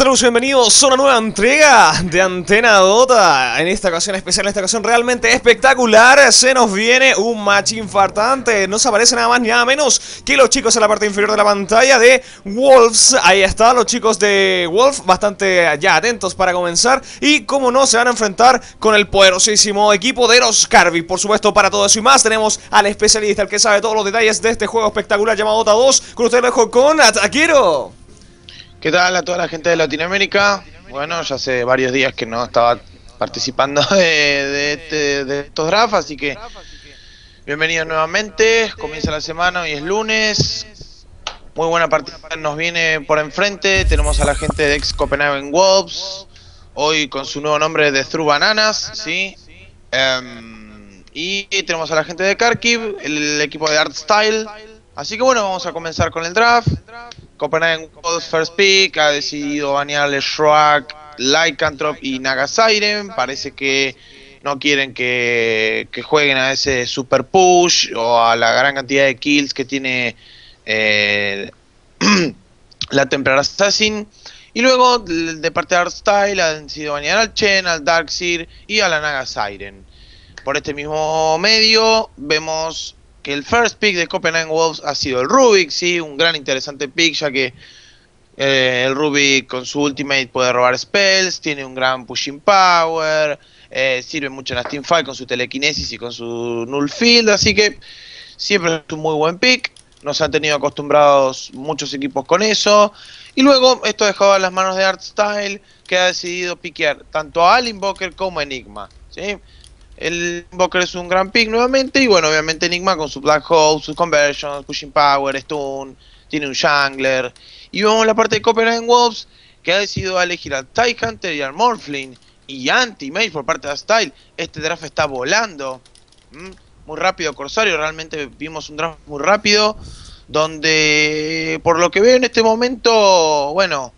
Saludos y bienvenidos a una nueva entrega de Antena Dota. En esta ocasión especial, en esta ocasión realmente espectacular, se nos viene un match infartante. Nos aparece nada más ni nada menos que los chicos en la parte inferior de la pantalla de Wolves. Ahí están los chicos de Wolf, bastante ya atentos para comenzar. Y como no, se van a enfrentar con el poderosísimo equipo de los. Por supuesto, para todo eso y más, tenemos al especialista, el que sabe todos los detalles de este juego espectacular llamado Dota 2. Con ustedes lo con Ataquero. ¿Qué tal a toda la gente de Latinoamérica? Bueno, ya hace varios días que no estaba participando de, este, de estos drafts, así que bienvenidos nuevamente. Comienza la semana, hoy es lunes. Muy buena partida nos viene por enfrente. Tenemos a la gente de ex Copenhagen Wolves, hoy con su nuevo nombre de Through Bananas, ¿sí? Em, y tenemos a la gente de Kharkiv, el equipo de Art Style. Así que bueno, vamos a comenzar con el draft. Copenhagen Wolves First Pick ha decidido banearle Shrug, Lycantrop y Nagasiren. Parece que no quieren que, jueguen a ese super push o a la gran cantidad de kills que tiene eh, la Templar Assassin. Y luego de parte de Artstyle ha decidido banear al Chen, al Darkseer y a la Naga Siren. Por este mismo medio vemos que el first pick de Copenhagen Wolves ha sido el Rubik, sí, un gran interesante pick, ya que eh, el Rubik con su ultimate puede robar spells, tiene un gran pushing power, eh, sirve mucho en la Teamfight con su telequinesis y con su null field, así que siempre es un muy buen pick. Nos han tenido acostumbrados muchos equipos con eso. Y luego esto dejado en las manos de Artstyle, que ha decidido piquear tanto a Al Invoker como a Enigma. ¿sí? El Invoker es un gran pick nuevamente. Y bueno, obviamente Enigma con su Black Hole, sus conversions, pushing power, stun, tiene un jungler. Y vamos a la parte de Copenhagen Wolves, que ha decidido elegir al TIE Hunter y al Morphling y anti-mage por parte de Style. Este draft está volando. Muy rápido, Corsario. Realmente vimos un draft muy rápido. Donde, por lo que veo en este momento, bueno,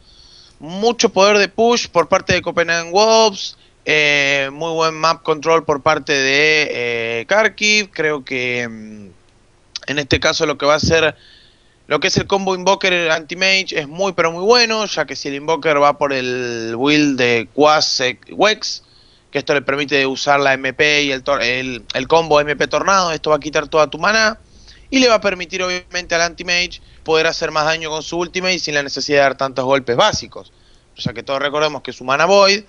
mucho poder de push por parte de Copenhagen Wolves. Eh, muy buen map control por parte de eh, Kharkiv. Creo que mm, en este caso lo que va a ser lo que es el combo Invoker anti-mage es muy pero muy bueno, ya que si el Invoker va por el build de Quasek Wex, que esto le permite usar la MP y el, el, el, combo MP Tornado, esto va a quitar toda tu mana y le va a permitir obviamente al anti-mage poder hacer más daño con su ultimate sin la necesidad de dar tantos golpes básicos. Ya que todos recordemos que su mana Void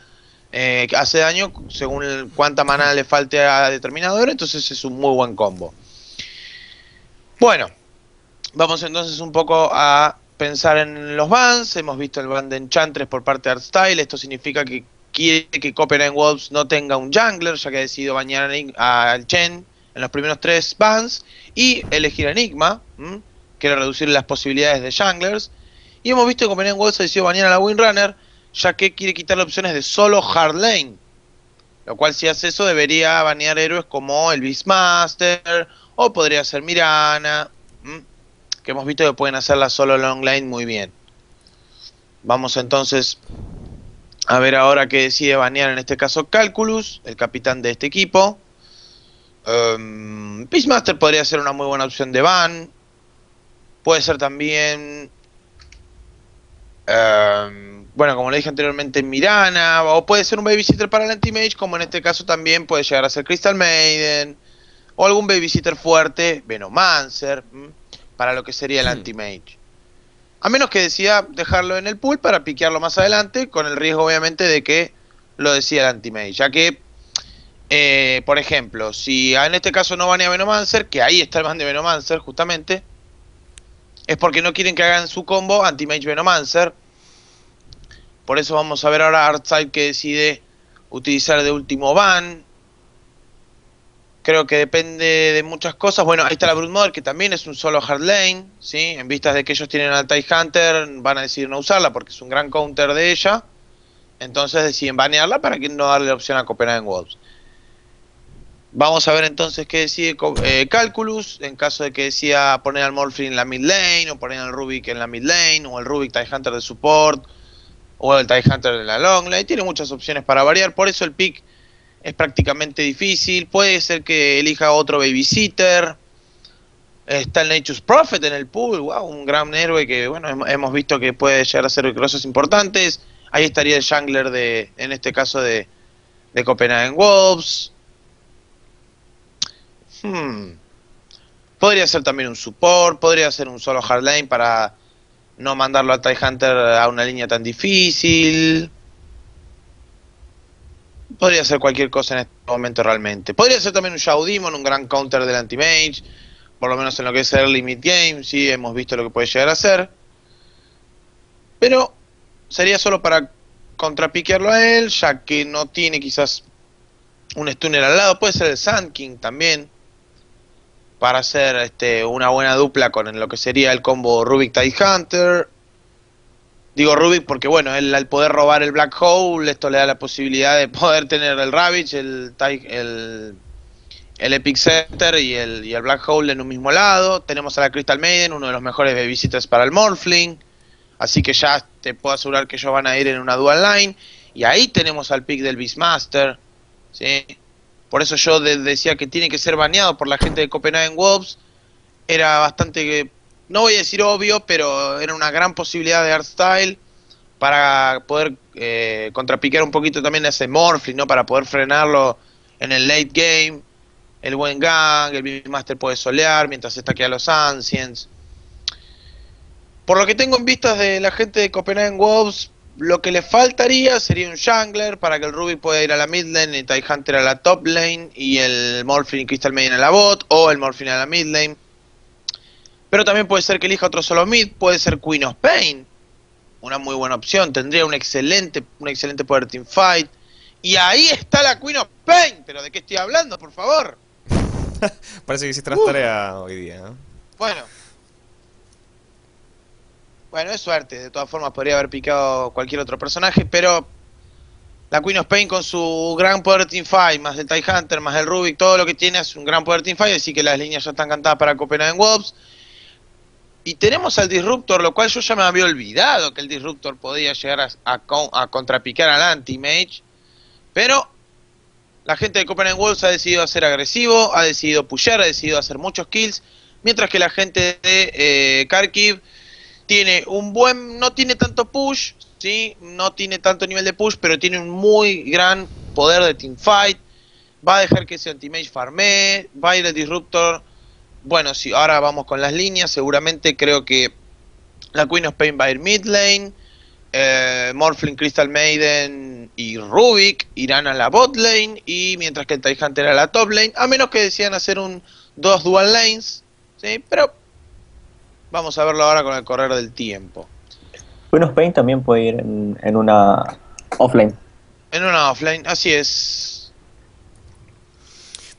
eh, hace daño según cuánta mana le falte a determinador, entonces es un muy buen combo. Bueno, vamos entonces un poco a pensar en los bans. Hemos visto el ban de Enchantress por parte de Artstyle. Esto significa que quiere que Copenhagen Wolves no tenga un jungler, ya que ha decidido bañar al Chen en los primeros tres bans y elegir Enigma, quiere reducir las posibilidades de junglers. Y hemos visto que Copenhagen Wolves ha decidido bañar a la Windrunner ya que quiere quitar las opciones de solo hard lane. Lo cual si hace eso debería banear héroes como el Beastmaster o podría ser Mirana, que hemos visto que pueden hacerla solo long lane muy bien. Vamos entonces a ver ahora qué decide banear en este caso Calculus, el capitán de este equipo. Um, Beastmaster podría ser una muy buena opción de ban. Puede ser también... Um, bueno, como le dije anteriormente, Mirana, o puede ser un babysitter para el anti-mage, como en este caso también puede llegar a ser Crystal Maiden, o algún babysitter fuerte, Venomancer, para lo que sería el hmm. anti-mage. A menos que decida dejarlo en el pool para piquearlo más adelante, con el riesgo obviamente de que lo decida el anti-mage, ya que, eh, por ejemplo, si en este caso no banea Venomancer, que ahí está el ban de Venomancer justamente, es porque no quieren que hagan su combo anti-mage Venomancer, por eso vamos a ver ahora Artside que decide utilizar de último ban. Creo que depende de muchas cosas. Bueno, ahí está la Broodmother, que también es un solo hard lane, ¿sí? En vistas de que ellos tienen al TIE Hunter, van a decidir no usarla porque es un gran counter de ella. Entonces deciden banearla para que no darle opción a Copenhagen Wolves. Vamos a ver entonces qué decide eh, Calculus en caso de que decida poner al Morphling en la mid lane o poner al Rubik en la mid lane o el Rubik TIE Hunter de support o el TIE Hunter de la long lane, tiene muchas opciones para variar, por eso el pick es prácticamente difícil, puede ser que elija otro babysitter, está el Nature's Prophet en el pool, wow, un gran héroe que bueno, hemos visto que puede llegar a hacer cosas importantes, Ahí estaría el jungler de, en este caso de, de Copenhagen Wolves. Hmm. Podría ser también un support, podría ser un solo hard lane para no mandarlo a TIE Hunter a una línea tan difícil. Podría ser cualquier cosa en este momento realmente. Podría ser también un Shadow Demon, un gran counter del Anti-Mage. Por lo menos en lo que es el Limit Game, sí, hemos visto lo que puede llegar a ser. Pero sería solo para contrapiquearlo a él, ya que no tiene quizás un stunner al lado. Puede ser el Sand King también. Para hacer este, una buena dupla con lo que sería el combo Rubik TIE Hunter. Digo Rubik porque bueno, él al poder robar el Black Hole, esto le da la posibilidad de poder tener el Ravage, el, el, el Epic Center y el, y el Black Hole en un mismo lado. Tenemos a la Crystal Maiden, uno de los mejores babysitters para el Morphling. Así que ya te puedo asegurar que ellos van a ir en una dual line. Y ahí tenemos al pick del Beastmaster. ¿sí? Por eso yo decía que tiene que ser baneado por la gente de Copenhagen Wolves. Era bastante, no voy a decir obvio, pero era una gran posibilidad de art style para poder eh, contrapiquear un poquito también a ese Morphling, ¿no? Para poder frenarlo en el late game. El buen gang, el Beastmaster puede solear mientras está aquí a los Ancients. Por lo que tengo en vistas de la gente de Copenhagen Wolves, lo que le faltaría sería un jungler para que el Rubik pueda ir a la mid lane, el TIE Hunter a la top lane y el Morphine y Crystal Maiden a la bot o el Morphine a la mid lane. Pero también puede ser que elija otro solo mid, puede ser Queen of Pain, una muy buena opción, tendría un excelente, un excelente poder team fight. Y ahí está la Queen of Pain, pero ¿de qué estoy hablando, por favor? Parece que hiciste la tarea hoy día. Bueno, bueno, es suerte, de todas formas podría haber picado cualquier otro personaje, pero la Queen of Pain con su gran poder teamfight, más el TIE Hunter, más el Rubik, todo lo que tiene es un gran poder teamfight, así que las líneas ya están cantadas para Copenhagen Wolves. Y tenemos al Disruptor, lo cual yo ya me había olvidado que el Disruptor podía llegar a, a, contrapicar al Anti-Mage. Pero la gente de Copenhagen Wolves ha decidido ser agresivo, ha decidido pushear, ha decidido hacer muchos kills, mientras que la gente de eh, Kharkiv tiene un buen, no tiene tanto push, ¿sí? no tiene tanto nivel de push, pero tiene un muy gran poder de teamfight. Va a dejar que ese anti-mage farmee, va a ir el disruptor. Bueno, si ahora vamos con las líneas, seguramente creo que la Queen of Pain va a ir mid lane. Eh, Morphling, Crystal Maiden y Rubik irán a la bot lane. Y mientras que el TIE Hunter a la top lane. A menos que decían hacer un dos dual lanes. ¿sí? Pero Vamos a verlo ahora con el correr del tiempo. Queen of Pain también puede ir en, una offline. En una offline, así es.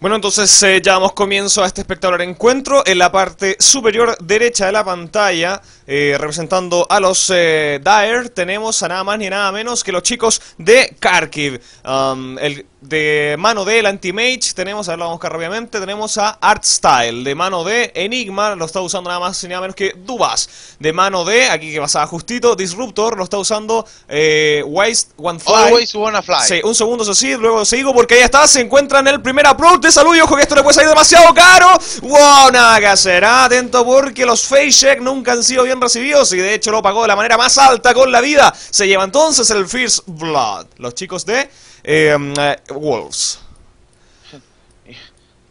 Bueno, entonces eh, ya damos comienzo a este espectacular encuentro. En la parte superior derecha de la pantalla eh, representando a los eh, Dire, tenemos a nada más ni nada menos que los chicos de Kharkiv. Um, el, de mano de el Anti-Mage tenemos, a ver, lo vamos a buscar rápidamente, tenemos a Art Style. De mano de Enigma lo está usando nada más ni nada menos que Dubas. De mano de, aquí que pasaba justito, Disruptor lo está usando eh, Waste One Fly. Always Wanna Fly. Sí, un segundo así, luego sigo porque ahí está, se encuentra en el primer approach de salud y ojo que esto le puede salir demasiado caro. Wow, nada que hacer, ¿ah? atento porque los face check nunca han sido bien recibidos y de hecho lo pagó de la manera más alta con la vida. Se lleva entonces el First Blood, los chicos de eh, eh, Wolves.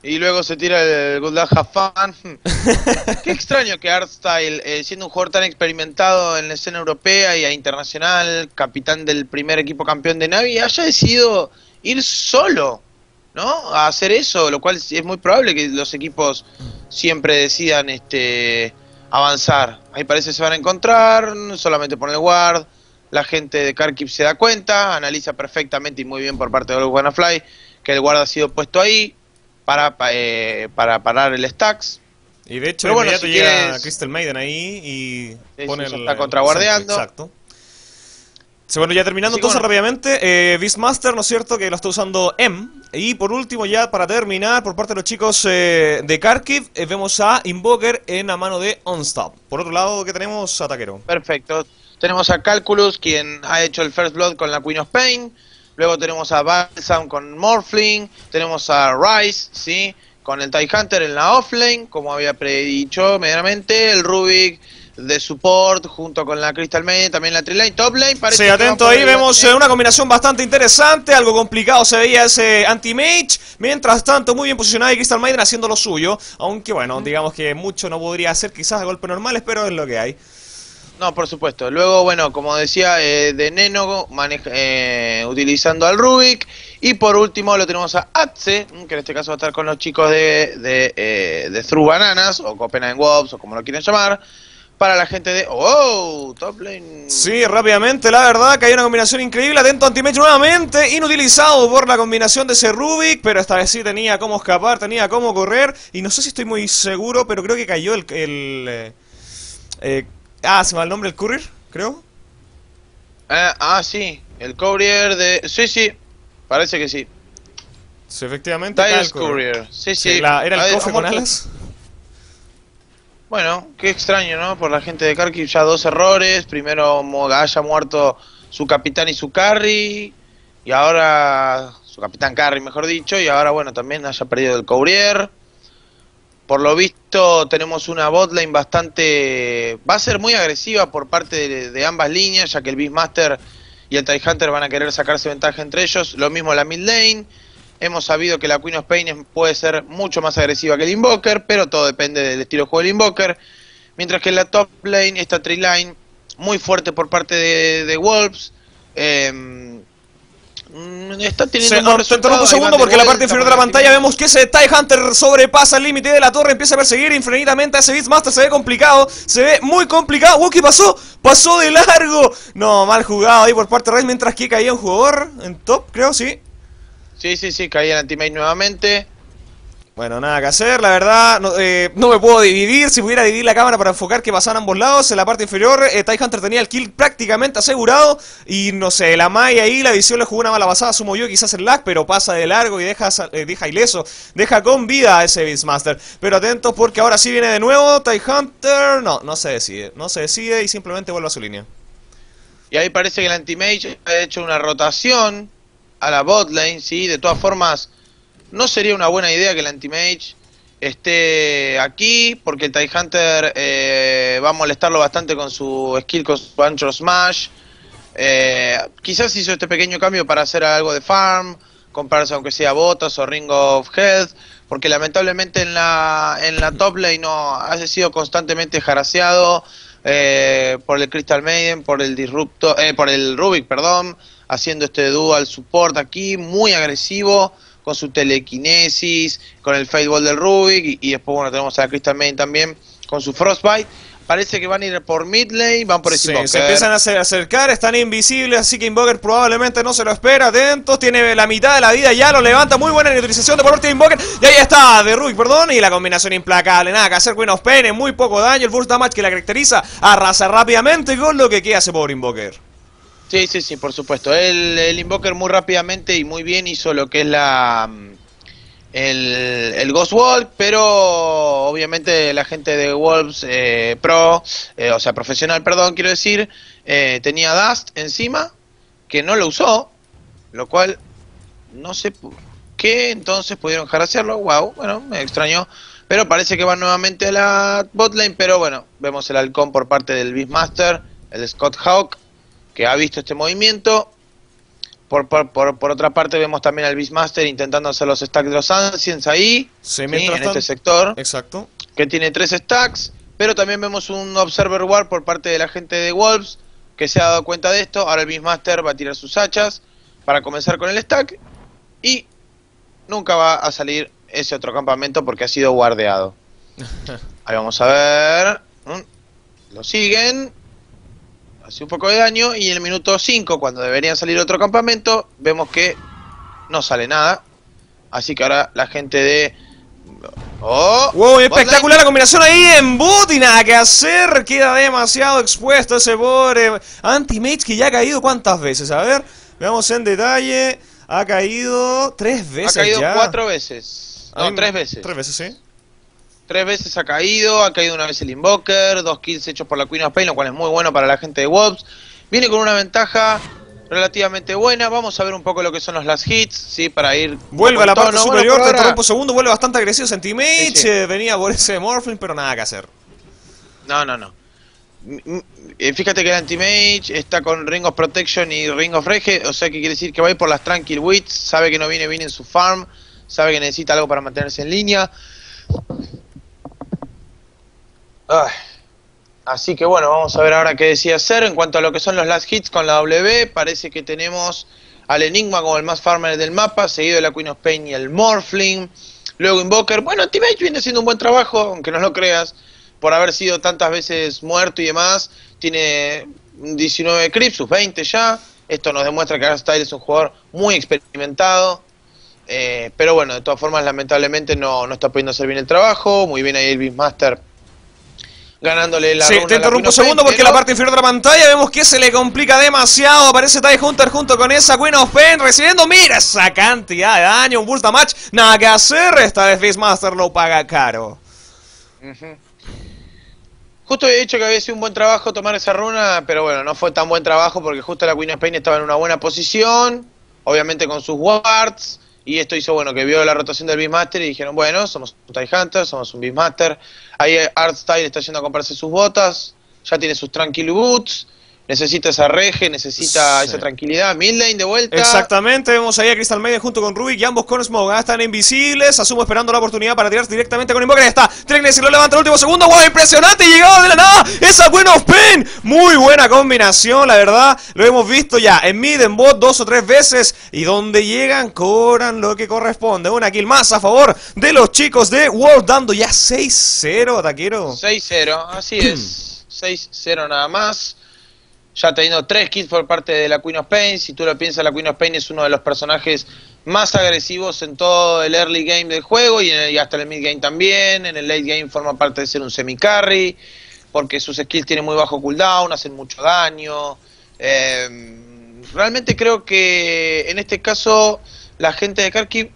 Y luego se tira el Good Luck Have Fun. Qué extraño que Artstyle, eh, siendo un jugador tan experimentado en la escena europea y internacional, capitán del primer equipo campeón de Navi, haya decidido ir solo, ¿no? A hacer eso, lo cual es muy probable que los equipos siempre decidan este avanzar. Ahí parece que se van a encontrar, solamente por el guard. La gente de Kharkiv se da cuenta, analiza perfectamente y muy bien por parte de los Fly que el guard ha sido puesto ahí para, eh, para parar el stacks. Y de hecho, bueno, llega Crystal Maiden ahí y pone el, está contraguardeando. Exacto. Bueno, ya terminando entonces rápidamente, eh, Beastmaster, ¿no es cierto? Que lo está usando M. Y por último, ya para terminar, por parte de los chicos eh, de Kharkiv, eh, vemos a Invoker en la mano de Onstop. Por otro lado, ¿qué tenemos? Ataquero. Perfecto. Tenemos a Calculus, quien ha hecho el First Blood con la Queen of Pain. Luego tenemos a Balsam con Morphling. Tenemos a Rice, ¿sí? Con el TIE Hunter en la offlane, como había predicho medianamente. El Rubik de support junto con la Crystal Maiden, también la Trilane, top lane. Parece Sí, atento ahí, vemos eh, una combinación bastante interesante, algo complicado se veía ese anti-mage, mientras tanto muy bien posicionado y Crystal Maiden haciendo lo suyo, aunque bueno, digamos que mucho no podría hacer quizás a golpes normales, pero es lo que hay. No, por supuesto. Luego, bueno, como decía, eh, de Neno maneja, eh, utilizando al Rubik. Y por último lo tenemos a Atze, que en este caso va a estar con los chicos de, de, eh, de Through Bananas, o Copenhagen Wolves, o como lo quieren llamar. Para la gente de... ¡Oh! Top lane. Sí, rápidamente, la verdad que hay una combinación increíble, atento anti-mage nuevamente, inutilizado por la combinación de ese Rubik, pero esta vez sí tenía cómo escapar, tenía cómo correr, y no sé si estoy muy seguro, pero creo que cayó el... el eh, eh, ah, se me va el nombre, el Courier, creo. Eh, ah, sí. El courier de... Sí, sí. Parece que sí. Sí, efectivamente. el Courier. Courier. Sí, Sí, sí. la- era el cofre con alas. Bueno, qué extraño, ¿no? Por la gente de Kharkiv ya dos errores. Primero haya muerto su capitán y su carry. Y ahora su capitán carry, mejor dicho. Y ahora, bueno, también haya perdido el courier. Por lo visto tenemos una botlane bastante... Va a ser muy agresiva por parte de, ambas líneas, ya que el Beastmaster y el Tidehunter van a querer sacarse ventaja entre ellos. Lo mismo la mid lane. Hemos sabido que la Queen of Pain puede ser mucho más agresiva que el Invoker, pero todo depende del estilo de juego del Invoker. Mientras que en la top lane, esta tree line, muy fuerte por parte de, de Wolves. eh, está teniendo Se, un buen ah, un segundo porque en la parte inferior de la pantalla vemos que ese TIE Hunter sobrepasa el límite de la torre, empieza a perseguir infinitamente a ese Beastmaster, se ve complicado, se ve muy complicado. Wow, ¿qué pasó? Pasó de largo. No, mal jugado ahí por parte de Reyes, mientras que caía un jugador en top, creo, sí. Sí, sí, sí, caía el anti-mage nuevamente. Bueno, nada que hacer, la verdad, no, eh, no me puedo dividir, si pudiera dividir la cámara para enfocar que pasaban ambos lados, en la parte inferior eh, Hunter tenía el kill prácticamente asegurado. Y no sé, la Mai ahí, la visión le jugó una mala pasada, sumo yo quizás el lag, pero pasa de largo y deja, eh, deja ileso, deja con vida a ese Beastmaster, pero atentos porque ahora sí viene de nuevo TIE Hunter, no, no se decide, no se decide y simplemente vuelve a su línea. Y ahí parece que el anti-mage ha hecho una rotación a la bot lane, ¿sí? De todas formas, no sería una buena idea que el anti-mage esté aquí, porque el TIE Hunter eh, va a molestarlo bastante con su skill, con su Ancho Smash. Eh, quizás hizo este pequeño cambio para hacer algo de farm, comprarse aunque sea botas o Ring of Health, porque lamentablemente en la, en la top lane no ha sido constantemente haraseado eh, por el Crystal Maiden, por el Disruptor, eh, por el Rubik, perdón, haciendo este dual support aquí, muy agresivo, con su telequinesis, con el Fade Ball del Rubik, y, y después bueno tenemos a Crystal Maiden también con su Frostbite. Parece que van a ir por mid lane, van por ese Sí, Invoker. se empiezan a acer- acercar, están invisibles, así que Invoker probablemente no se lo espera. Atentos, tiene la mitad de la vida, ya lo levanta. Muy buena utilización de por parte de Invoker. Y ahí está, de Rubik, perdón. Y la combinación implacable, nada que hacer. Queen of Pain, muy poco daño. El burst damage que la caracteriza, arrasa rápidamente con lo que queda ese pobre Invoker. Sí, sí, sí, por supuesto. El, Invoker muy rápidamente y muy bien hizo lo que es la mm, el, el Ghost Walk, pero obviamente la gente de Wolves eh, Pro, eh, o sea, profesional, perdón, quiero decir, eh, tenía Dust encima, que no lo usó, lo cual no sé qué entonces pudieron dejar de hacerlo. Wow, bueno, me extrañó. Pero parece que van nuevamente a la botlane, pero bueno, vemos el halcón por parte del Beastmaster, el Scott Hawk, que ha visto este movimiento. Por, por, por, por otra parte vemos también al Beastmaster intentando hacer los stacks de los Ancients ahí, Sí, en este sector, Exacto. que tiene tres stacks, pero también vemos un Observer War por parte de la gente de Wolves, que se ha dado cuenta de esto, ahora el Beastmaster va a tirar sus hachas para comenzar con el stack, y nunca va a salir ese otro campamento porque ha sido guardeado. Ahí vamos a ver. Mm, Lo siguen. Hace un poco de daño. Y en el minuto 5, cuando deberían salir otro campamento, vemos que no sale nada. Así que ahora la gente de. ¡Oh! Wow, espectacular la combinación ahí en boot y nada que hacer. Queda demasiado expuesto ese pobre anti-mage que ya ha caído cuántas veces. A ver, veamos en detalle. Ha caído tres Ha veces caído ya. cuatro veces. No, Ay, tres veces. Tres veces, sí. Tres veces ha caído, ha caído una vez el Invoker, dos kills hechos por la Queen of Pain, lo cual es muy bueno para la gente de Wolves. Viene con una ventaja relativamente buena. Vamos a ver un poco lo que son los last hits, ¿sí? Para ir. Vuelve a la parte tono. Bueno, superior, por te ahora- interrumpo un segundo, vuelve bastante agresivo Sentimage, Sí, sí. eh, venía por ese Morphling, pero nada que hacer. No, no, no. eh, fíjate que el Anti-Mage está con Ring of Protection y Ring of Rege, o sea que quiere decir que va a ir por las Tranquil Wits, sabe que no viene bien en su farm, sabe que necesita algo para mantenerse en línea. Así que bueno, vamos a ver ahora qué decía hacer. En cuanto a lo que son los last hits con la W, parece que tenemos al Enigma como el más farmer del mapa, seguido de la Queen of Pain y el Morphling. Luego Invoker, bueno, Anti-Mage viene haciendo un buen trabajo, aunque no lo creas por haber sido tantas veces muerto y demás, tiene 19 creeps, sus 20 ya. Esto nos demuestra que Arstyle es un jugador muy experimentado. Eh, pero bueno, de todas formas, lamentablemente no, no está pudiendo hacer bien el trabajo. Muy bien ahí el Beastmaster ganándole la Sí, te interrumpo un segundo porque la parte inferior de la pantalla vemos que se le complica demasiado. Aparece Tai Hunter junto con esa Queen of Pain recibiendo, mira esa cantidad de daño, un Bulta Match. Nada que hacer, esta vez Beastmaster lo paga caro. Justo he dicho que había sido un buen trabajo tomar esa runa, pero bueno, no fue tan buen trabajo porque justo la Queen of Pain estaba en una buena posición, obviamente con sus wards, y esto hizo bueno que vio la rotación del Beastmaster y dijeron, bueno, somos un TIE Hunter, somos un Beastmaster. Ahí Artstyle está yendo a comprarse sus botas, ya tiene sus Tranquil Boots, necesita esa reje, necesita esa tranquilidad. Midlane de vuelta. Exactamente, vemos ahí a Crystal Maiden junto con Rubik y ambos con Smoke. Ah, están invisibles. Asumo esperando la oportunidad para tirar directamente con Invoker. Está. Treknes lo levanta el último segundo. ¡Wow! Impresionante. Llegado de la nada. Esa Queen of Pain. Muy buena combinación, la verdad. Lo hemos visto ya en mid, en bot, dos o tres veces. Y donde llegan, cobran lo que corresponde. Una kill más a favor de los chicos de World, dando ya 6-0, taquero. 6-0, así es. 6-0 nada más ya teniendo tres kills por parte de la Queen of Pain. Si tú lo piensas, la Queen of Pain es uno de los personajes más agresivos en todo el early game del juego y, hasta el mid game también. En el late game forma parte de ser un semi-carry, porque sus skills tienen muy bajo cooldown, hacen mucho daño. Em, realmente creo que en este caso la gente de Kharkiv,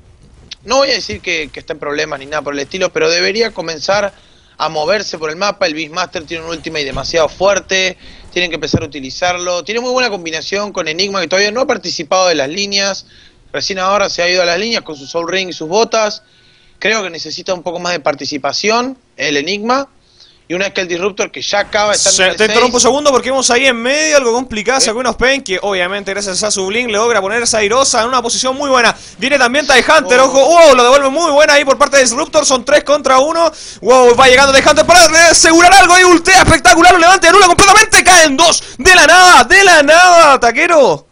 no voy a decir que, que está en problemas ni nada por el estilo, pero debería comenzar a moverse por el mapa. El Beastmaster tiene un ultimate demasiado fuerte tienen que empezar a utilizarlo. Tiene muy buena combinación con Enigma, que todavía no ha participado de las líneas. Recién ahora se ha ido a las líneas con su Soul Ring y sus botas. Creo que necesita un poco más de participación el Enigma. Y una el Disruptor, que ya acaba de estar Te interrumpo un segundo porque vemos ahí en medio algo complicado. ¿Eh? Algunos Pain, que obviamente gracias a su Blink logra poner esa Airosa en una posición muy buena. Viene también Tai Hunter, ojo. ¡Wow! Lo devuelve muy buena ahí por parte de Disruptor. Son 3 contra 1. ¡Wow! Va llegando Tai Hunter para asegurar algo. Ahí ultea espectacular. Lo levanta de nula completamente. Caen dos. De la nada, de la nada, taquero.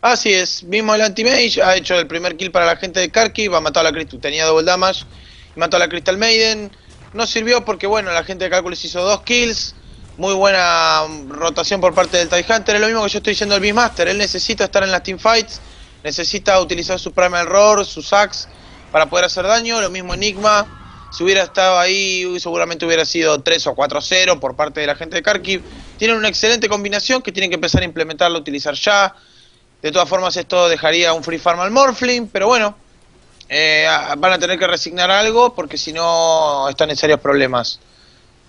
Así es. Mismo el Anti-Mage ha hecho el primer kill para la gente de Kharkiv. Va a matar a la Crystal. Tenía double damage. Y mató a la Crystal Maiden. No sirvió porque, bueno, la gente de cálculos hizo dos kills. Muy buena rotación por parte del TIE Hunter. Es lo mismo que yo estoy diciendo del Beastmaster. Él necesita estar en las teamfights. Necesita utilizar su Primal Roar, su Sax para poder hacer daño. Lo mismo Enigma. Si hubiera estado ahí, seguramente hubiera sido 3 o 4-0 por parte de la gente de Kharkiv. Tienen una excelente combinación que tienen que empezar a implementarla, utilizar ya. De todas formas, esto dejaría un free farm al Morphling, pero bueno, eh, van a tener que resignar algo porque si no están en serios problemas.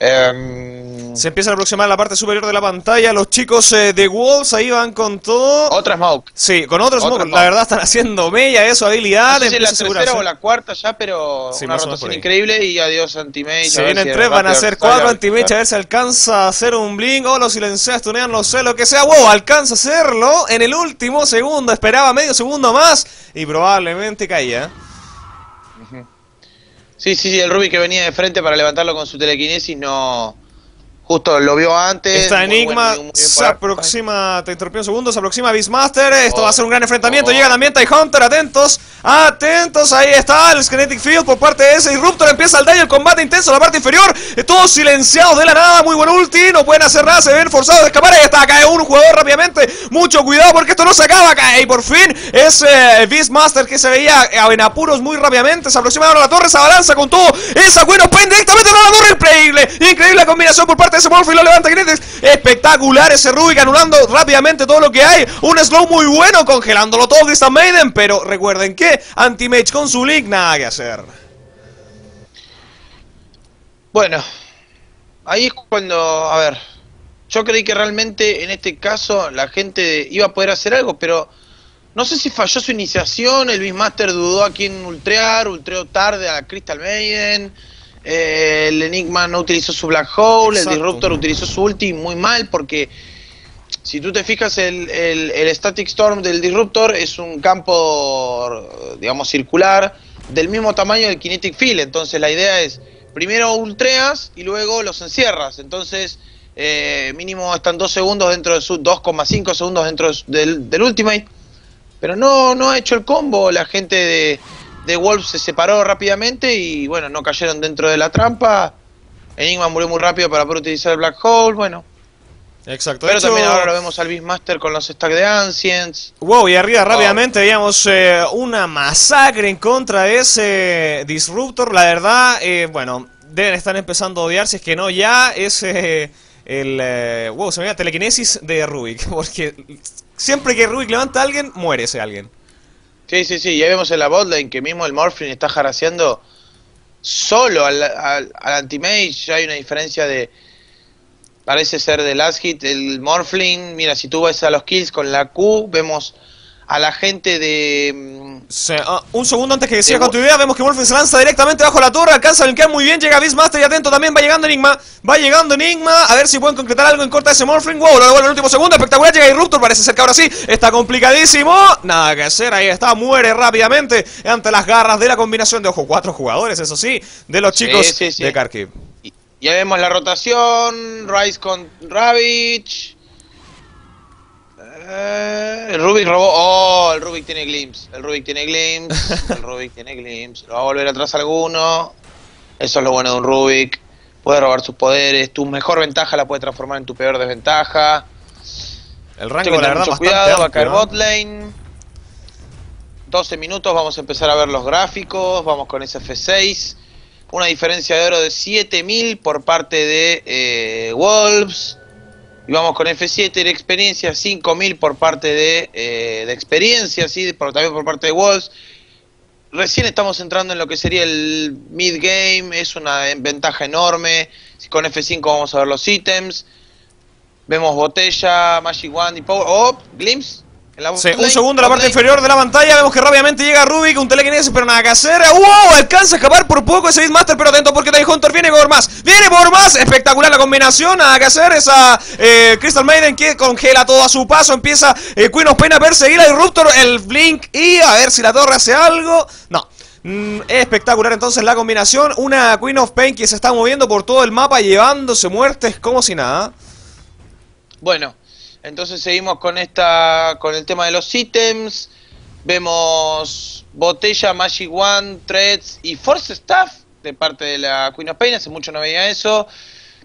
Em, Se empieza a aproximar la parte superior de la pantalla. Los chicos eh, de Wolves ahí van con todo. Otra Smoke. Sí, con otro Smoke. La verdad están haciendo mella eso, habilidad. No sé la tercera o la cuarta ya, pero una rotación increíble y adiós anti-mage. Se vienen tres, van a hacer cuatro anti-mage a ver si alcanza a hacer un blink. O lo silencias, tunean, no sé, lo que sea. Wow, alcanza a hacerlo en el último segundo. Esperaba medio segundo más y probablemente caía. Sí, sí, sí, el Ruby que venía de frente para levantarlo con su telequinesis no, Justo lo vio antes. Esta Enigma se aproxima, te interrumpió un segundo, se aproxima Beastmaster. Esto va a ser un gran enfrentamiento. Oh. Llega también TIE Hunter, atentos, atentos. Ahí está el Kinetic Field por parte de ese Disruptor. Empieza el daño, el combate intenso, la parte inferior. Todos silenciados de la nada. Muy buen ulti, no pueden hacer nada, se ven forzados a escapar. Ahí está, cae un jugador rápidamente. Mucho cuidado porque esto no se acaba. Cae y por fin ese Beastmaster que se veía en apuros muy rápidamente. Se aproxima ahora a la torre, se abalanza con todo. Esa bueno, pen directamente a la torre. Increíble, increíble combinación por parte ese Morphy lo levanta Grites. Espectacular ese Rubik anulando rápidamente todo lo que hay. Un slow muy bueno, congelándolo todo Distant Maiden. Pero recuerden que Anti-Mage con su link, nada que hacer. Bueno, ahí es cuando, a ver, yo creí que realmente en este caso la gente iba a poder hacer algo, pero no sé si falló su iniciación, el Beastmaster dudó a quién ultrear, ultreó tarde a Crystal Maiden. Eh, el Enigma no utilizó su Black Hole, Exacto. el Disruptor utilizó su ulti muy mal porque si tú te fijas el, el- el Static Storm del Disruptor es un campo, digamos, circular del mismo tamaño del Kinetic Field. Entonces la idea es, primero ultreas y luego los encierras. Entonces eh, mínimo están 2 segundos dentro de su 2,5 segundos dentro de del, del Ultimate. Pero no, no ha hecho el combo, la gente de, de Wolves se separó rápidamente y bueno, no cayeron dentro de la trampa. Enigma murió muy rápido para poder utilizar el Black Hole, bueno. Exacto. Pero hecho, también ahora lo vemos al Beastmaster con los stacks de Ancients. Wow, y arriba rápidamente veíamos eh, una masacre en contra de ese Disruptor. La verdad, eh, bueno, deben estar empezando a odiar, si es que no ya, es eh, el... eh, wow, se me llama telequinesis de Rubik. Porque siempre que Rubik levanta a alguien, muere ese alguien. Sí, sí, sí, ya vemos en la botlane que mismo el Morphling está haraseando solo al, Anti-Mage. Ya hay una diferencia de. Parece ser de last hit. El Morphling, mira, si tú ves a los kills con la Q, vemos a la gente de. mm, ah, un segundo antes que siga con tu idea, vemos que Wolfen se lanza directamente bajo la torre, alcanza el muy bien, llega Beastmaster y atento también, va llegando Enigma, va llegando Enigma, a ver si pueden concretar algo en corta ese Morphling, wow, lo devuelve en el último segundo, espectacular, llega Disruptor, parece ser que ahora sí, está complicadísimo, nada que hacer, ahí está, muere rápidamente ante las garras de la combinación de, ojo, cuatro jugadores, eso sí, de los chicos sí, sí. de Kharkiv. Ya vemos la rotación. Rice con Ravage. Eh, el Rubik robó. Oh, el Rubik tiene glimpse. El Rubik tiene glimpse. el Rubik tiene glimpse. Lo va a volver atrás alguno. Eso es lo bueno de un Rubik. Puede robar sus poderes. Tu mejor ventaja la puede transformar en tu peor desventaja. El rango, la verdad, mucho cuidado. Va a caer amplio, ¿no? bot lane. 12 minutos. Vamos a empezar a ver los gráficos. Vamos con SF6. Una diferencia de oro de 7000 por parte de eh, Wolves. Y vamos con F7 de experiencia, 5000 por parte de, eh, de experiencia, ¿sí? pero también por parte de Wolves. Recién estamos entrando en lo que sería el mid game, es una ventaja enorme. Con F5 vamos a ver los ítems. Vemos botella, Magic Wand y Power. ¡Oh! Glimpse. La Sí, un segundo en la parte inferior de la pantalla. Vemos que rápidamente llega Rubik, un telequinesis, pero nada que hacer. ¡Wow! Alcanza a escapar por poco ese Beastmaster, pero atento porque Time Hunter viene por más. ¡Viene por más! Espectacular la combinación. Nada que hacer. Esa eh, Crystal Maiden que congela todo a su paso. Empieza eh, Queen of Pain a perseguir al Disruptor, el Blink y a ver si la torre hace algo. No. Mm, espectacular entonces la combinación. Una Queen of Pain que se está moviendo por todo el mapa, llevándose muertes como si nada. Bueno, entonces seguimos con esta con el tema de los ítems. Vemos botella, Magic Wand, Threads y Force Staff de parte de la Queen of Pain. Hace mucho no veía eso.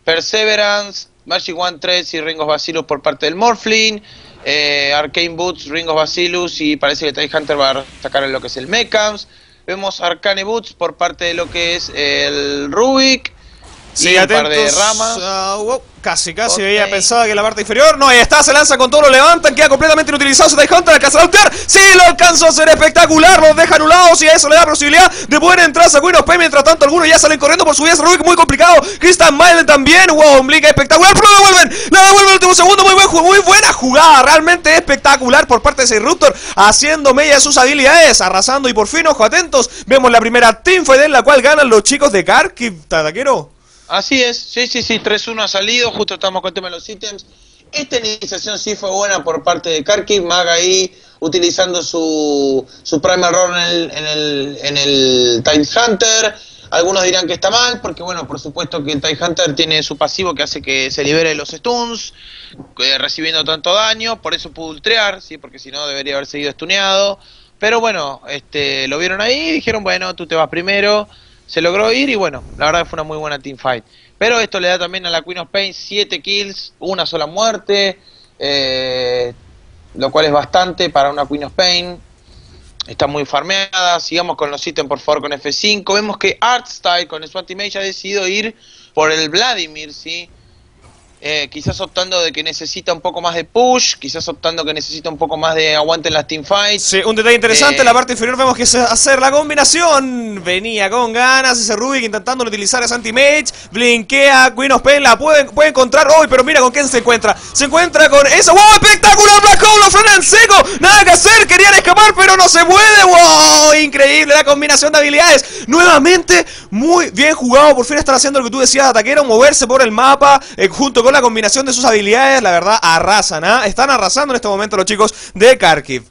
Perseverance, Magic Wand, Threads y Ring of Bacillus por parte del Morphling. Eh, Arcane Boots, Ring of Bacillus y parece que TIE Hunter va a sacar lo que es el Mechams. Vemos Arcane Boots por parte de lo que es el Rubik. Sí, y un par de atentos. ramas. Ah, wow, casi, casi Ok. veía pensaba que la parte inferior. No, ahí está, se lanza con todo, lo levantan, queda completamente inutilizado. Se deja Hunter, alcanza a ultear. Sí, lo alcanzó a hacer espectacular. Los deja anulados y a eso le da posibilidad de poder entrar a Queen of Pain. Mientras tanto, algunos ya salen corriendo por su vida. Rubik muy complicado. Christian Maiden también. Wow, un blink espectacular. Pero lo devuelven. La devuelven en el último segundo. Muy, buen, ju- muy buena jugada. Realmente espectacular por parte de ese. Haciendo mella de sus habilidades. Arrasando. Y por fin, ojo atentos. Vemos la primera teamfight en la cual ganan los chicos de Kharkiv. Tataquero. Así es, sí, sí, sí, 3-1 ha salido, justo estamos con el tema de los ítems. Esta iniciación sí fue buena por parte de Kharkiv, Mag ahí utilizando su, su primal role en el, en el, en el Time Hunter. Algunos dirán que está mal, porque bueno, por supuesto que el Time Hunter tiene su pasivo que hace que se libere de los stuns, eh, recibiendo tanto daño, por eso pudo ultrear, ¿sí? porque si no debería haber seguido stuneado. Pero bueno, este, lo vieron ahí dijeron, bueno, tú te vas primero. Se logró ir y bueno, la verdad fue una muy buena teamfight. Pero esto le da también a la Queen of Pain 7 kills, una sola muerte, eh, lo cual es bastante para una Queen of Pain. Está muy farmeada. Sigamos con los ítems, por favor, con F5. Vemos que Artstyle con su Mage ha decidido ir por el Vladimir, ¿sí? Eh, quizás optando de que necesita un poco más de push, quizás optando que necesita un poco más de aguante en las teamfights. Sí, un detalle interesante, Eh, en la parte inferior vemos que es hacer la combinación. Venía con ganas ese Rubik intentando utilizar ese anti-mage. Blinkea, Queen of Pain la puede, puede encontrar hoy, pero mira con quién se encuentra. Se encuentra con eso. ¡Wow! ¡Espectacular! Black Hole lo frena en seco. Nada que hacer, querían escapar, pero no se puede. ¡Wow! Increíble la combinación de habilidades. Nuevamente, muy bien jugado. Por fin están haciendo lo que tú decías, ataquero, moverse por el mapa, eh, junto con la combinación de sus habilidades. La verdad, arrasan, ¿ah? Están arrasando en este momento los chicos de Kharkiv.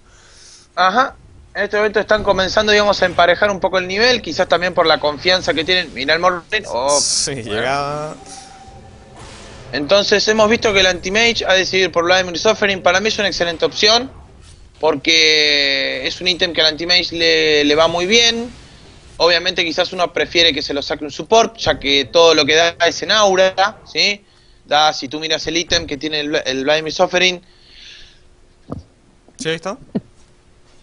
Ajá. En este momento están comenzando, digamos, a emparejar un poco el nivel, quizás también por la confianza que tienen. Mira el Morlin. Oh, Sí, bueno. llegaba. Entonces hemos visto que el Anti-Mage ha decidido por Vladimir Suffering. Para mí es una excelente opción. Porque es un ítem que al Anti-Mage le, le va muy bien. Obviamente quizás uno prefiere que se lo saque un support, ya que todo lo que da es en aura, ¿sí? Da, si tú miras el ítem que tiene el, el Vladimir Suffering, Sí, ahí está.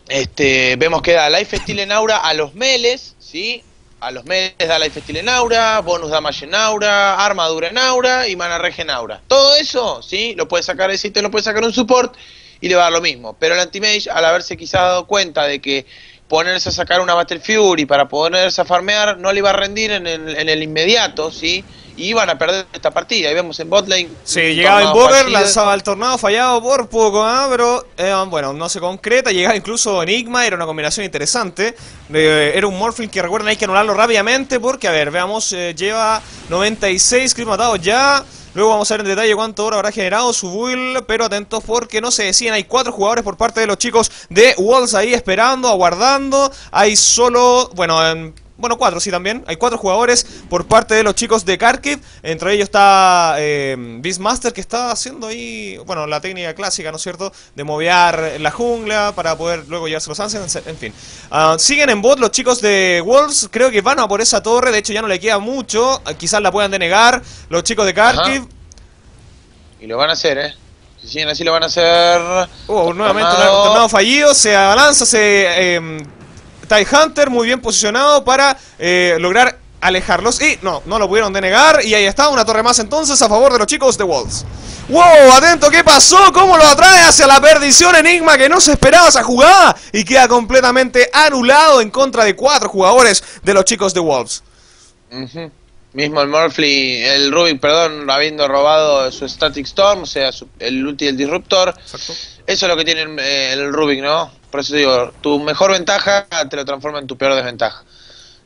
este, vemos que da Life Steal en aura a los meles, ¿sí? A los meles da Life Steal en aura, bonus damage en aura, armadura en aura y mana rege en aura. Todo eso, ¿sí? Lo puede sacar ese ítem, lo puede sacar un support y le va a dar lo mismo. Pero el Anti-Mage, al haberse quizás dado cuenta de que ponerse a sacar una Battle Fury para ponerse a farmear no le iba a rendir en el, en el inmediato, ¿sí? Y iban a perder esta partida. Ahí vemos en botlane. Sí, llegaba Invoker, fallido. lanzaba el tornado fallado por poco, ¿ah? pero eh, bueno, no se concreta. Llegaba incluso Enigma, era una combinación interesante. Eh, era un Morphling que recuerden, hay que anularlo rápidamente porque, a ver, veamos, eh, lleva 96 clips matados ya. Luego vamos a ver en detalle cuánto oro habrá generado su build, pero atentos porque no se decían, hay cuatro jugadores por parte de los chicos de Wolves ahí esperando, aguardando. Hay solo, bueno, en- bueno, cuatro, sí, también. Hay cuatro jugadores por parte de los chicos de Kharkiv. Entre ellos está eh, Beastmaster, que está haciendo ahí, bueno, la técnica clásica, ¿no es cierto? De movear la jungla para poder luego llevarse los ancianos, en fin. Ah, siguen en bot los chicos de Wolves. Creo que van a por esa torre. De hecho, ya no le queda mucho. Ah, Quizás la puedan denegar los chicos de Kharkiv. Y lo van a hacer, ¿eh? Si siguen así lo van a hacer. Oh, nuevamente un Tornado. tornado fallido. Se abalanza, se. Eh, TIE Hunter muy bien posicionado para eh, lograr alejarlos. Y no, no lo pudieron denegar. Y ahí está, una torre más entonces a favor de los chicos de Wolves. ¡Wow! Atento, ¿qué pasó? ¿Cómo lo atrae hacia la perdición Enigma que no se esperaba esa jugada? Y queda completamente anulado en contra de cuatro jugadores de los chicos de Wolves. Mismo el Morphle, el Rubik, perdón, habiendo robado su Static Storm, o sea, su- el ulti y el Disruptor. Exacto. Eso es lo que tiene el, eh, el Rubik, ¿no? Por eso digo, tu mejor ventaja te lo transforma en tu peor desventaja.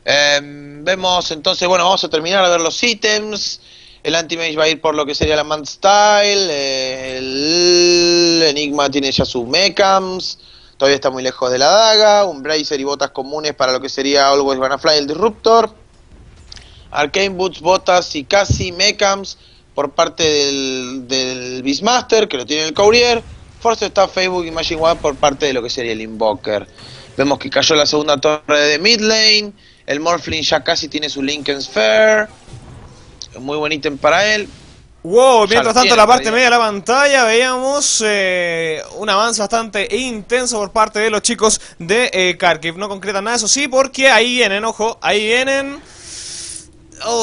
Eh, vemos entonces, bueno, vamos a terminar a ver los ítems. El Anti-Mage va a ir por lo que sería la Man Style. el Enigma tiene ya sus Mechams. Todavía está muy lejos de la daga. Un Bracer y botas comunes para lo que sería Always Wanna Fly, el Disruptor. Arcane Boots, botas y casi Mechams por parte del, del Beastmaster, que lo tiene el Courier. Force Staff, Facebook y Machine One por parte de lo que sería el Invoker. Vemos que cayó la segunda torre de mid lane. El Morphling ya casi tiene su Lincoln Sphere. Muy buen ítem para él. Wow, mientras tanto en la parte media de la pantalla veíamos eh, un avance bastante intenso por parte de los chicos de eh, Kharkiv. No concretan nada, eso sí, porque ahí vienen, ojo, ahí vienen.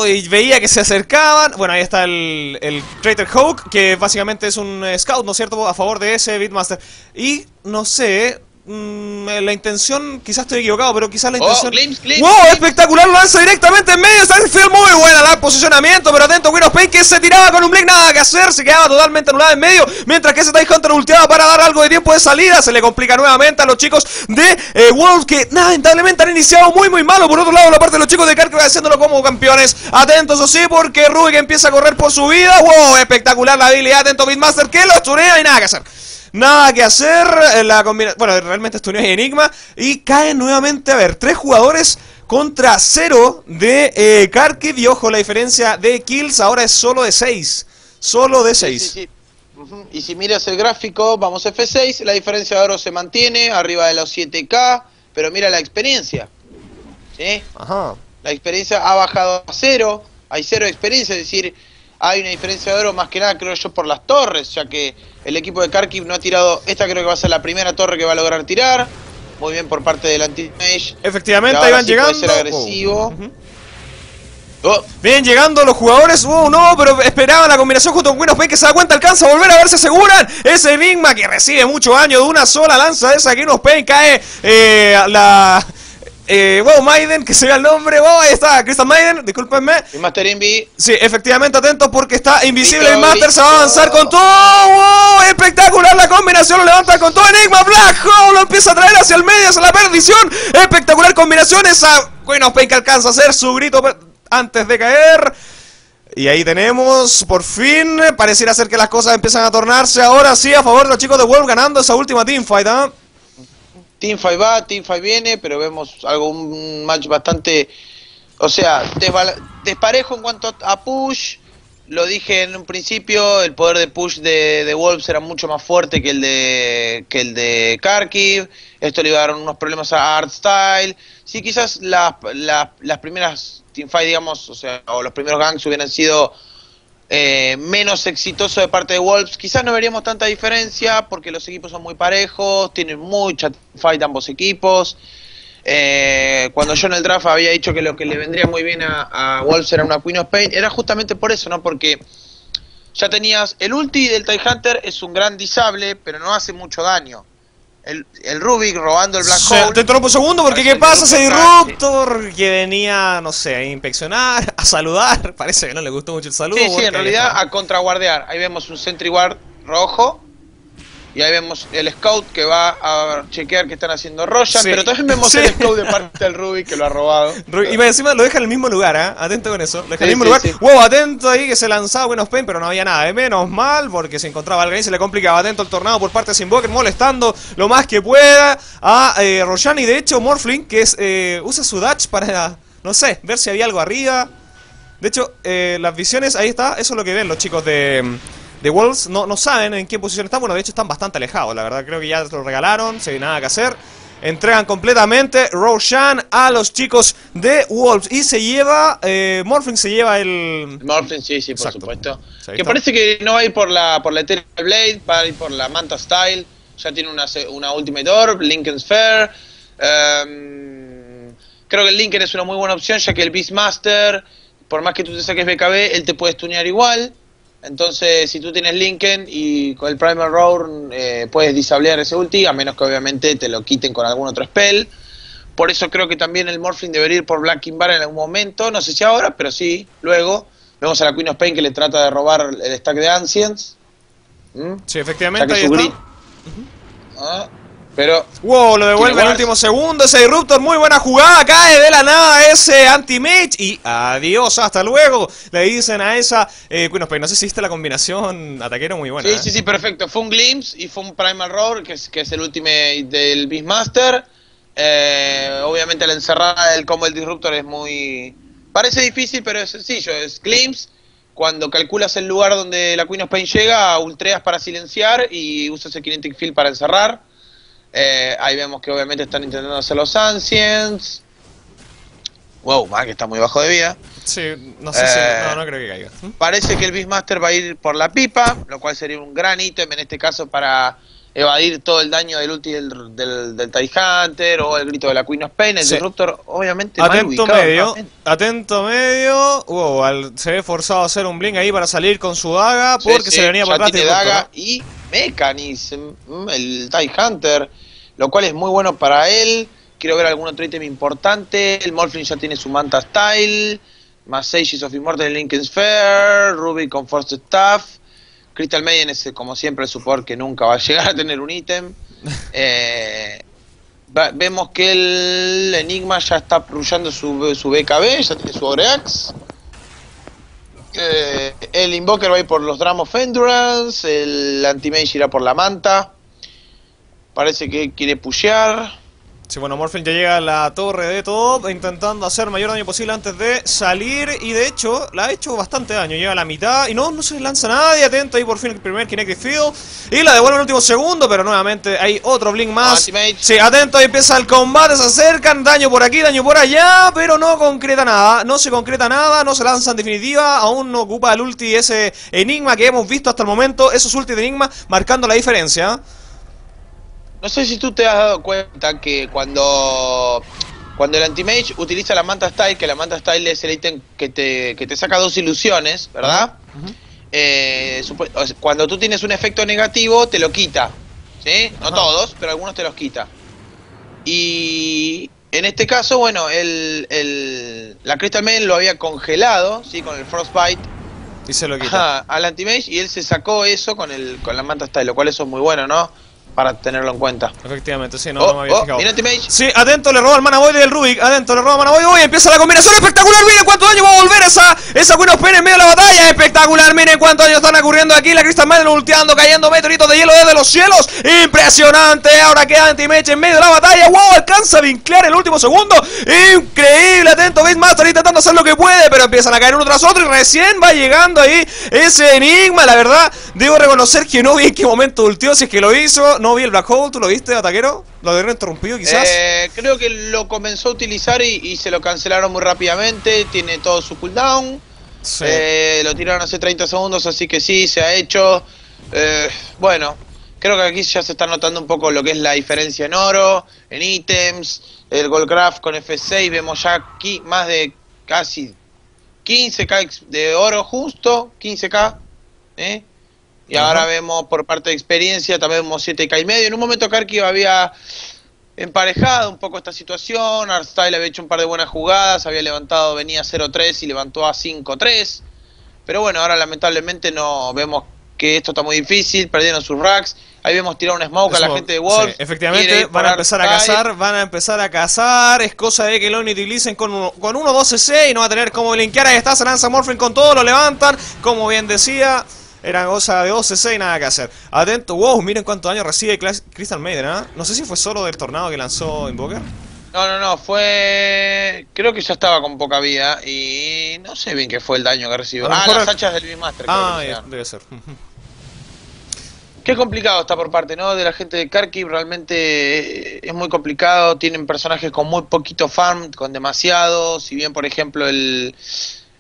Uy, veía que se acercaban. Bueno, ahí está el, el Traitor Hawk, que básicamente es un eh, scout, ¿no es cierto?, a favor de ese Beatmaster. Y no sé, mm, la intención, quizás estoy equivocado, pero quizás la Oh, intención. ¡Wow! Espectacular, lo lanza directamente en medio. Starfield muy buena la posicionamiento, pero atento, of Pain que se tiraba con un Blink, nada que hacer, se quedaba totalmente anulado en medio. Mientras que ese TIE Hunter ulteaba para dar algo de tiempo de salida. Se le complica nuevamente a los chicos de eh, Wolves que lamentablemente han iniciado muy, muy malo. Por otro lado, la parte de los chicos de Kharkiv haciéndolo como campeones. Atentos, o sí, porque Rubik empieza a correr por su vida. ¡Wow! Espectacular la habilidad. Atento, Beatmaster que lo chunea y nada que hacer. Nada que hacer, la combina bueno, realmente esto no es Enigma y caen nuevamente, a ver, tres jugadores contra cero de eh, y ojo, la diferencia de kills ahora es solo de 6, solo de 6. Sí, sí, sí. Ujú. Y si miras el gráfico, vamos F6, la diferencia de oro se mantiene arriba de los 7K, pero mira la experiencia. ¿Sí? Ajá. La experiencia ha bajado a cero, hay cero experiencia, es decir, hay una diferencia de oro más que nada, creo yo, por las torres, ya que el equipo de Kharkiv no ha tirado, esta creo que va a ser la primera torre que va a lograr tirar, muy bien por parte del anti-mage. Efectivamente, ahí van sí puede llegando. ser agresivo. Wow. Ujú. Oh, Bien, llegando los jugadores. Oh, no, pero esperaban la combinación junto con Windows Paint que se da cuenta, alcanza a volver a ver si aseguran. Ese Enigma que recibe mucho daño de una sola lanza de esa Windows Paint cae eh, la. Eh, wow, Maiden, que se vea el nombre. Wow, ahí está, Crystal Maiden, discúlpenme. y Master Invi. Sí, efectivamente, atentos porque está invisible Listo, el Master. Se va a avanzar con todo. ¡Wow! Espectacular la combinación. Lo levanta con todo. Enigma Black Hole lo empieza a traer hacia el medio, hacia la perdición. Espectacular combinación. Esa Windows Paint que alcanza a hacer su grito antes de caer. Y ahí tenemos, por fin, pareciera ser que las cosas empiezan a tornarse ahora sí a favor de los chicos de Wolf ganando esa última teamfight, ¿ah? Teamfight va, Teamfight viene, pero vemos algo, un match bastante, o sea, desparejo en cuanto a push. Lo dije en un principio, el poder de push de, de Wolves era mucho más fuerte que el de que el de Kharkiv. Esto le iba a dar unos problemas a Art Style. Sí, quizás las, las, las primeras teamfight, digamos, o sea, o los primeros gangs hubieran sido eh, menos exitoso de parte de Wolves. Quizás no veríamos tanta diferencia porque los equipos son muy parejos, tienen mucha fight ambos equipos. Eh, cuando yo en el draft había dicho que lo que le vendría muy bien a, Wolves era una Queen of Pain, era justamente por eso, ¿no? Porque ya tenías el ulti del TIE Hunter es un gran disable, pero no hace mucho daño. El, el Rubik robando el Black Hole. te interrumpo un segundo porque ¿qué pasa? Ese Disruptor, que venía, no sé, a inspeccionar, a saludar. Parece que no le gustó mucho el saludo. Sí, sí, en realidad a contraguardear. Ahí vemos un Sentry Guard rojo. Y ahí vemos el Scout que va a chequear que están haciendo Roshan. Sí. Pero también vemos Sí. el Scout de parte del Ruby que lo ha robado. Y encima lo deja en el mismo lugar, ¿ah? Atento con eso. Lo deja en el mismo lugar. Wow, atento ahí que se lanzaba Buenos Pain, pero no había nada. de Menos mal, porque se encontraba alguien y se le complicaba. Atento al tornado por parte de Simboker, molestando lo más que pueda a eh. Y de hecho, Morphling, que es, eh, usa su Dutch para, no sé, ver si había algo arriba. De hecho, eh, las visiones, ahí está, eso es lo que ven los chicos de, de Wolves. No, no saben en qué posición están. Bueno, de hecho están bastante alejados, la verdad. Creo que ya lo regalaron, se nada que hacer. Entregan completamente Roshan a los chicos de Wolves. Y se lleva, eh, Morphling se lleva el... Morphin, sí, sí, por Exacto. supuesto. Que parece que no va a ir por la, por la Ethereal Blade, va a ir por la Manta Style. Ya tiene una, una Ultimate Orb, Lincoln's Fair. Em, creo que el Lincoln es una muy buena opción, ya que el Beastmaster, por más que tú te saques BKB, él te puede stunear igual. Entonces, si tú tienes Lincoln y con el Primal Roar eh, puedes disablear ese ulti, a menos que obviamente te lo quiten con algún otro spell. Por eso creo que también el Morphling debería ir por Black Kimbar en algún momento. No sé si ahora, pero sí, luego. Vemos a la Queen of Pain que le trata de robar el stack de Ancients. ¿Mm? Sí, efectivamente, ahí está. Ah, pero Wow, lo devuelve en el último segundo. Ese Disruptor, muy buena jugada. Cae de la nada ese anti-mage. Y adiós, hasta luego. Le dicen a esa eh, Queen of Pain. No sé si viste la combinación ataquero muy buena. sí, ¿eh? sí, sí, perfecto. Fue un glimpse y fue un Primal Roar, que es, que es el ultimate del Beastmaster. Eh, obviamente la encerrada del combo del Disruptor es muy... Parece difícil, pero es sencillo. Es glimpse. Cuando calculas el lugar donde la Queen of Pain llega, ultreas para silenciar y usas el Kinetic Field para encerrar. Eh, ahí vemos que obviamente están intentando hacer los Ancients. Wow, Mark está muy bajo de vida. Sí, no sé si. Eh, No, no creo que caiga. ¿Mm? Parece que el Beastmaster va a ir por la pipa, lo cual sería un gran ítem en este caso para evadir todo el daño del ulti del, del, del TIE Hunter o el grito de la Queen of Pain. El Sí. Disruptor, obviamente, mal Atento ubicado medio. Atento medio. Wow, al- se ve forzado a hacer un blink ahí para salir con su daga. Sí, Porque sí, se venía por atrás daga ¿no? y Mechanism, el TIE Hunter, lo cual es muy bueno para él. Quiero ver algún otro ítem importante. El Morphling ya tiene su Manta Style, más Sages of Immortal en Lincoln's Fair, Ruby con Force Staff. Crystal Maiden es como siempre el support que nunca va a llegar a tener un ítem. Eh, vemos que el Enigma ya está rullando su, su BKB, ya tiene su Oreax. Eh, el Invoker va a ir por los Drum of Endurance, el Anti-Mage irá por la Manta. Parece que quiere pushear. Sí, bueno, Morphin ya llega a la torre de top intentando hacer mayor daño posible antes de salir y de hecho la ha hecho bastante daño, llega a la mitad y no, no se lanza nadie, atento ahí por fin el primer Kinetic Field y la devuelve en el último segundo, pero nuevamente hay otro Blink más. Ultimate. Sí, atento, ahí empieza el combate, se acercan, daño por aquí, daño por allá, pero no concreta nada, no se concreta nada, no se lanza en definitiva, aún no ocupa el ulti ese Enigma que hemos visto hasta el momento, esos ulti de Enigma marcando la diferencia. No sé si tú te has dado cuenta que cuando cuando el anti-mage utiliza la manta style, que la manta style es el ítem que te, que te saca dos ilusiones, ¿verdad? Eh, cuando tú tienes un efecto negativo, te lo quita. ¿Sí? No todos, pero algunos te los quita. Y en este caso, bueno, el, el- la Crystal Maiden lo había congelado, ¿sí? Con el Frostbite Y se lo quita. ajá, al anti-mage y él se sacó eso con, el, con la manta style, lo cual eso es muy bueno, ¿no? Para tenerlo en cuenta. Efectivamente, sí, no, oh, no me había oh, fijado. mira anti-mage. Sí, atento, le roba el mana void del Rubik. Atento, le roba el mana void. Uy, empieza la combinación espectacular. Miren cuánto daño va a volver esa, esa Queen of Pain en medio de la batalla. Espectacular. Miren cuántos daños están ocurriendo aquí. La Crystal Maiden ulteando, cayendo meteoritos de hielo desde los cielos. Impresionante. Ahora queda Anti-Mage en medio de la batalla. Wow, alcanza a vinclear el último segundo. Increíble. Atento, Beastmaster intentando hacer lo que puede. Pero empiezan a caer uno tras otro. Y recién va llegando ahí ese enigma. La verdad, debo reconocer que no vi en qué momento ultió. Si es que lo hizo. No vi el Black Hole. ¿Tú lo viste, ataquero? ¿Lo habían interrumpido quizás? Eh, creo que lo comenzó a utilizar y, y se lo cancelaron muy rápidamente. Tiene todo su cooldown. Sí. Eh, lo tiraron hace 30 segundos, así que sí, se ha hecho. Eh, bueno, creo que aquí ya se está notando un poco lo que es la diferencia en oro, en ítems, el Goldcraft con F6. Vemos ya aquí más de casi 15k de oro justo, 15k. ¿eh? Y Ajá. ahora vemos por parte de experiencia, también vemos 7k y medio. En un momento Kharkiv había emparejado un poco esta situación. Artstyle había hecho un par de buenas jugadas, había levantado, venía 0-3 y levantó a 5-3. Pero bueno, ahora lamentablemente no vemos que esto está muy difícil, perdieron sus racks. Ahí vemos tirar un smoke a la gente de Wolves. sí, efectivamente, van a empezar a cazar, van a empezar a cazar. Es cosa de que lo utilicen con uno, con 1 cc y no va a tener como linkear. Ahí está, se lanza Morphin con todo, lo levantan. Como bien decía, era cosa de 2 cc y nada que hacer. Atento, wow, miren cuánto daño recibe Clas- Crystal Maiden, ¿ah? No sé si fue solo del tornado que lanzó Invoker. No, no, no, fue. Creo que ya estaba con poca vida y no sé bien qué fue el daño que recibió. Ah, las el- hachas del Beastmaster. Ah, ya, debe ser. Qué complicado está por parte, ¿no? De la gente de Kharkiv, realmente eh, es muy complicado. Tienen personajes con muy poquito farm, con demasiado. Si bien, por ejemplo, el,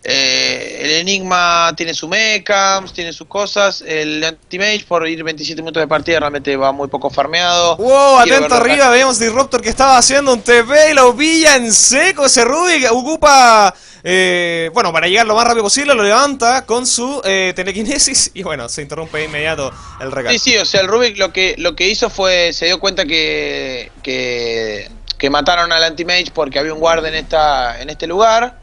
eh, el Enigma tiene su mechams, tiene sus cosas. El Anti-Mage, por ir 27 minutos de partida, realmente va muy poco farmeado. Wow, Quiero atento arriba, vemos Disruptor que estaba haciendo un TP y lo pilla en seco ese Rubik, ocupa, eh, bueno, para llegar lo más rápido posible, lo levanta con su eh, telequinesis y bueno, se interrumpe de inmediato el regalo. Sí, sí, o sea, el Rubik lo que, lo que hizo fue, se dio cuenta que, que, que mataron al Anti-Mage porque había un guarda en, esta, en este lugar.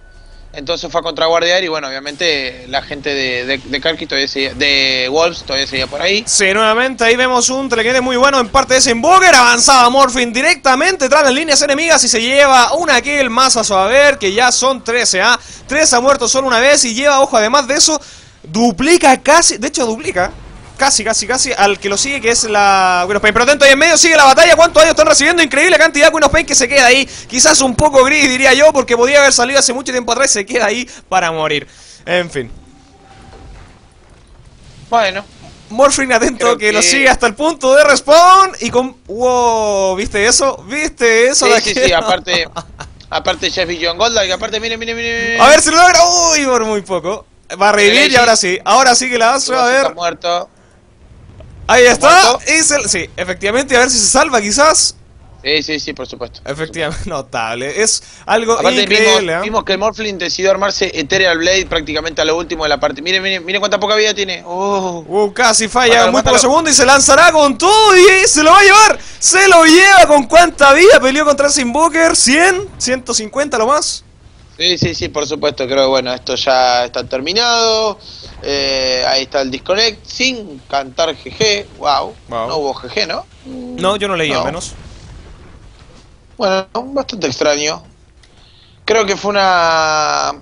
Entonces fue a contraguardiar y bueno, obviamente la gente de, de, de todavía seguía- de Wolves todavía seguía por ahí. Sí, nuevamente ahí vemos un telequinete muy bueno en parte de ese Invoker. Avanzaba Morphin directamente tras las líneas enemigas y se lleva una kill más a su haber, que ya son 13, ¿ah? 3 ha muerto solo una vez y lleva, ojo, además de eso, duplica casi, de hecho duplica. Casi, casi, casi al que lo sigue, que es la of Pain. Pero atento, ahí en medio sigue la batalla. ¿Cuántos daños están recibiendo? Increíble cantidad de of Pain que se queda ahí. Quizás un poco gris, diría yo, porque podía haber salido hace mucho tiempo atrás. Se queda ahí para morir. En fin. Bueno, Morphine atento que, lo sigue hasta el punto de respawn y con... ¡Wow! ¿Viste eso? ¿Viste eso? sí, de sí, sí, aparte, aparte Jeff y John Goldberg, y aparte, miren, miren, miren. A ver si lo logra. ¡Uy! Por muy poco. Va a revivir y ahora sí. Ahora sí que la hace. A Está ver. muerto. Ahí está. muerto? Y se- Sí, efectivamente. A ver si se salva quizás. Sí, sí, sí, por supuesto. Efectivamente. Notable. Es algo Aparte increíble. vimos, ¿eh? vimos que el Morphling decidió armarse Ethereal Blade prácticamente a lo último de la parte. Miren, miren, miren cuánta poca vida tiene. Oh. Uh, casi falla Mátalo, muy mátalo. pocos segundos y se lanzará con todo y se lo va a llevar. Se lo lleva con cuánta vida. Peleó contra ese Invoker. 100, 150 lo más. Sí, sí, sí, por supuesto. Creo que bueno, esto ya está terminado. Eh, ahí está el disconnect sin cantar GG. Wow. Wow. No hubo GG, ¿no? No, yo no leí al No. menos. Bueno, bastante extraño. Creo que fue una.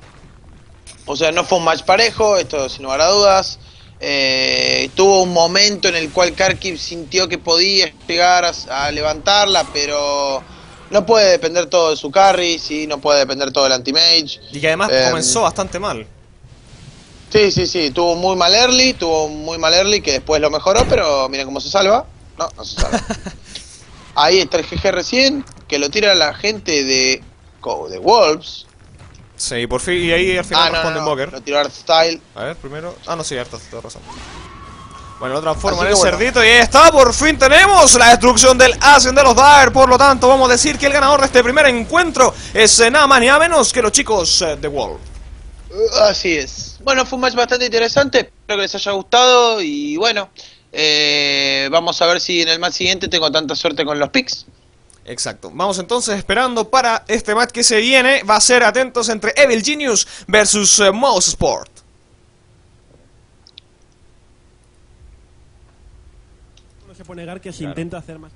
O sea, no fue un match parejo, esto sin lugar a dudas. Eh, tuvo un momento en el cual Kharkiv sintió que podía llegar a, a levantarla, pero no puede depender todo de su carry, sí, no puede depender todo del anti-mage. Y que además Eh, comenzó bastante mal. Sí, sí, sí, tuvo muy mal early, tuvo muy mal early que después lo mejoró, pero miren cómo se salva. No, no se salva. Ahí está el GG recién, que lo tira la gente de, de Wolves. Sí, por fin. Y ahí al final Ah, no, responde no, no, lo tiró Art Style. A ver, primero. Ah, no, sí, harta, toda razón. Bueno, lo transforma en el bueno. cerdito y ahí está, por fin tenemos la destrucción del Ascen de los Dire. Por lo tanto, vamos a decir que el ganador de este primer encuentro es eh, nada más ni nada menos que los chicos eh, de Wolf. Uh, Así es. Bueno, fue un match bastante interesante. Espero que les haya gustado. Y bueno, eh, vamos a ver si en el match siguiente tengo tanta suerte con los picks. Exacto. Vamos entonces esperando para este match que se viene. Va a ser atentos entre Evil Genius versus eh, Mouse Sport. No se puede negar que se intenta hacer más.